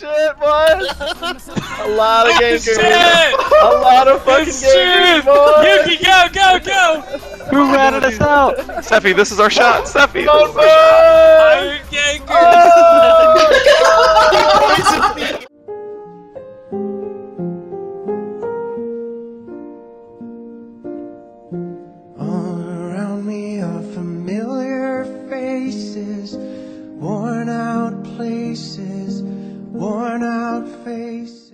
shit, boys! a lot of game shit. A lot of fucking Good boys! Yuki, go, go, go! Who ratted us out? Steffi, this is our shot. Steffi, oh, this is. Oh, All around me are familiar faces, worn out places worn out faces.